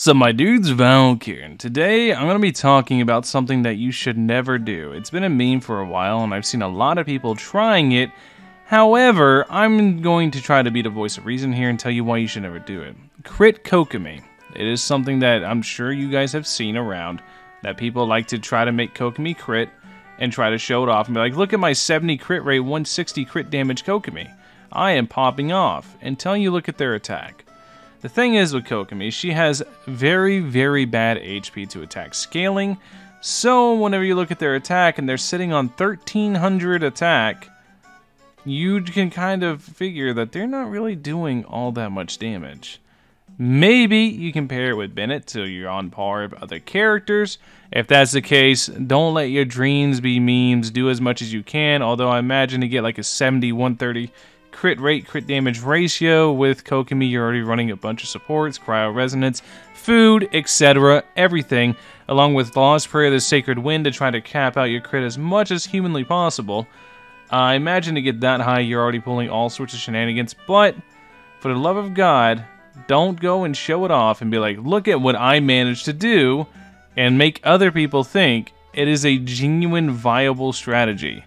So my dude's Valkyr, and today I'm going to be talking about something that you should never do. It's been a meme for a while, and I've seen a lot of people trying it. However, I'm going to try to be the voice of reason here and tell you why you should never do it. Crit Kokomi. It is something that I'm sure you guys have seen around, that people like to try to make Kokomi crit and try to show it off and be like, look at my 70 crit rate, 160 crit damage Kokomi. I am popping off, until you look at their attack. The thing is with Kokomi, she has very, very bad HP to attack scaling, so whenever you look at their attack and they're sitting on 1300 attack, you can kind of figure that they're not really doing all that much damage. Maybe you can pair it with Bennett so you're on par with other characters. If that's the case, don't let your dreams be memes. Do as much as you can, although I imagine to get like a 70, 130 crit rate, crit damage ratio. With Kokomi, you're already running a bunch of supports, cryo resonance, food, etc. Everything, along with Lost Prayer, the Sacred Wind to try to cap out your crit as much as humanly possible. I imagine to get that high, you're already pulling all sorts of shenanigans, but for the love of God, don't go and show it off and be like, look at what I managed to do, and make other people think it is a genuine viable strategy.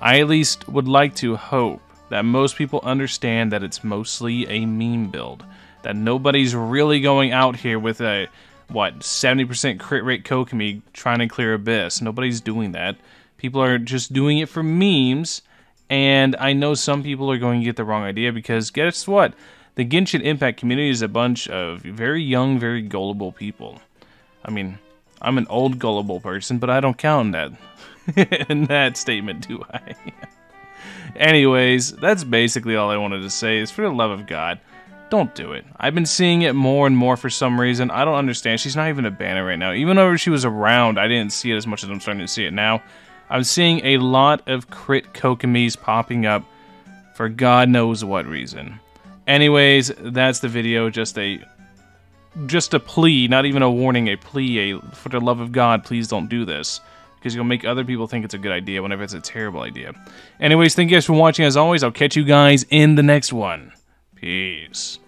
I at least would like to hope that most people understand that it's mostly a meme build. That nobody's really going out here with a, what, 70% crit rate Kokomi trying to clear Abyss. Nobody's doing that. People are just doing it for memes, and I know some people are going to get the wrong idea because guess what? The Genshin Impact community is a bunch of very young, very gullible people. I mean, I'm an old gullible person, but I don't count that in that statement, do I? Anyways, that's basically all I wanted to say is for the love of God, don't do it. I've been seeing it more and more for some reason. I don't understand. She's not even a banner right now. Even though she was around, I didn't see it as much as I'm starting to see it now. I'm seeing a lot of crit Kokomis popping up for God knows what reason. Anyways, that's the video. Just a just a plea, not even a warning, a plea, a for the love of God, please don't do this because you'll make other people think it's a good idea whenever it's a terrible idea. Anyways, thank you guys for watching. As always, I'll catch you guys in the next one. Peace.